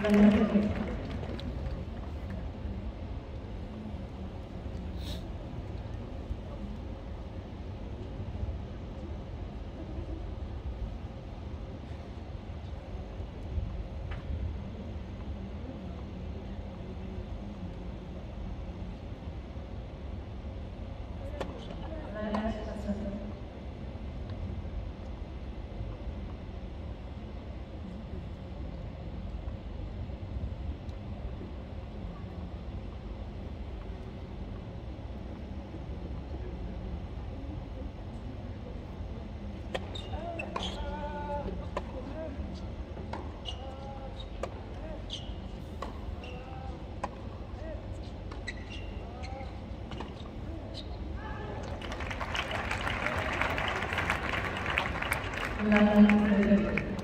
Gracias. la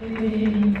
我以为你已经